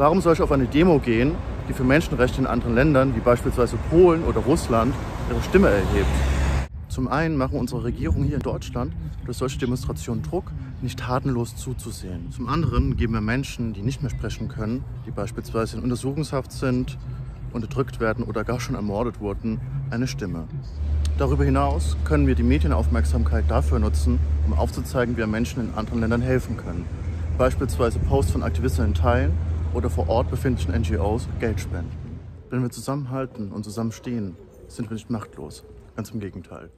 Warum soll ich auf eine Demo gehen, die für Menschenrechte in anderen Ländern, wie beispielsweise Polen oder Russland, ihre Stimme erhebt? Zum einen machen unsere Regierungen hier in Deutschland durch solche Demonstrationen Druck, nicht tatenlos zuzusehen. Zum anderen geben wir Menschen, die nicht mehr sprechen können, die beispielsweise in Untersuchungshaft sind, unterdrückt werden oder gar schon ermordet wurden, eine Stimme. Darüber hinaus können wir die Medienaufmerksamkeit dafür nutzen, um aufzuzeigen, wie wir Menschen in anderen Ländern helfen können. Beispielsweise Posts von Aktivistinnen teilen oder vor Ort befindlichen NGOs Geld spenden. Wenn wir zusammenhalten und zusammenstehen, sind wir nicht machtlos. Ganz im Gegenteil.